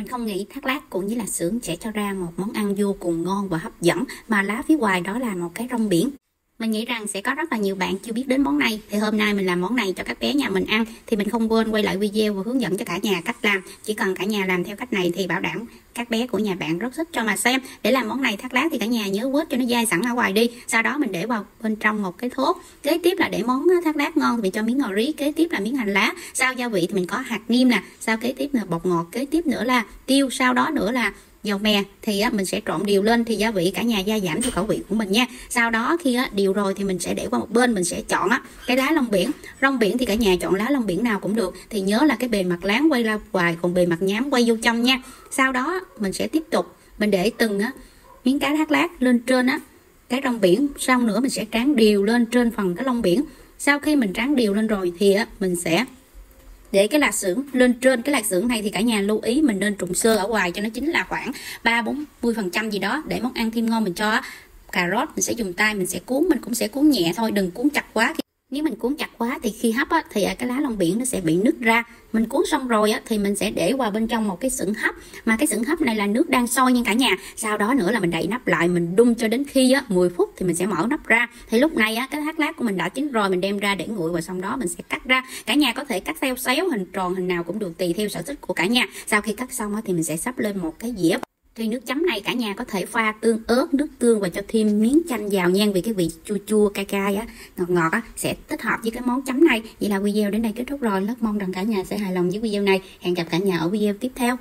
Mình không nghĩ thác lát cũng như là xưởng sẽ cho ra một món ăn vô cùng ngon và hấp dẫn, mà lá phía ngoài đó là một cái rong biển. Mình nghĩ rằng sẽ có rất là nhiều bạn chưa biết đến món này. Thì hôm nay mình làm món này cho các bé nhà mình ăn, Thì mình không quên quay lại video và hướng dẫn cho cả nhà cách làm. Chỉ cần cả nhà làm theo cách này thì bảo đảm các bé của nhà bạn rất thích cho mà xem. Để làm món này thác lát thì cả nhà nhớ quết cho nó dai sẵn ở ngoài đi. Sau đó mình để vào bên trong một cái thốt Kế tiếp là để món thác lát ngon thì mình cho miếng ngò rí, Kế tiếp là miếng hành lá. Sau gia vị thì mình có hạt niêm nè. Sau kế tiếp là bột ngọt, Kế tiếp nữa là tiêu, Sau đó nữa là dầu mè thì á, mình sẽ trộn đều lên thì gia vị cả nhà gia giảm theo khẩu vị của mình nha. Sau đó khi á, điều rồi thì mình sẽ để qua một bên mình sẽ chọn á, cái lá lông biển. Rong biển thì cả nhà chọn lá lông biển nào cũng được. Thì nhớ là cái bề mặt láng quay ra ngoài còn bề mặt nhám quay vô trong nha. Sau đó mình sẽ tiếp tục mình để từng á, miếng cá thác lát lên trên á cái rong biển. Sau nữa mình sẽ tráng đều lên trên phần cái lông biển. Sau khi mình tráng đều lên rồi thì á, mình sẽ để cái lạc xưởng lên trên cái lạc xưởng này thì cả nhà lưu ý mình nên trụng sơ ở ngoài cho nó chính là khoảng ba bốn mươi phần trăm gì đó để món ăn thêm ngon mình cho. Cà rốt mình sẽ dùng tay, mình sẽ cuốn, mình cũng sẽ cuốn nhẹ thôi, đừng cuốn chặt quá nếu mình cuốn chặt quá thì khi hấp á, thì cái lá long biển nó sẽ bị nứt ra. Mình cuốn xong rồi á, thì mình sẽ để qua bên trong một cái sửng hấp. Mà cái sửng hấp này là nước đang sôi nha cả nhà. Sau đó nữa là mình đậy nắp lại mình đun cho đến khi á, 10 phút thì mình sẽ mở nắp ra. Thì lúc này á, cái thác lát của mình đã chín rồi mình đem ra để nguội và xong đó mình sẽ cắt ra. Cả nhà có thể cắt theo xéo hình tròn hình nào cũng được tùy theo sở thích của cả nhà. Sau khi cắt xong á, thì mình sẽ sắp lên một cái dĩa thì nước chấm này cả nhà có thể pha tương ớt, nước tương và cho thêm miếng chanh vào nhan vì cái vị chua chua cay cay á, ngọt ngọt á sẽ thích hợp với cái món chấm này. Vậy là video đến đây kết thúc rồi. Rất mong rằng cả nhà sẽ hài lòng với video này. Hẹn gặp cả nhà ở video tiếp theo.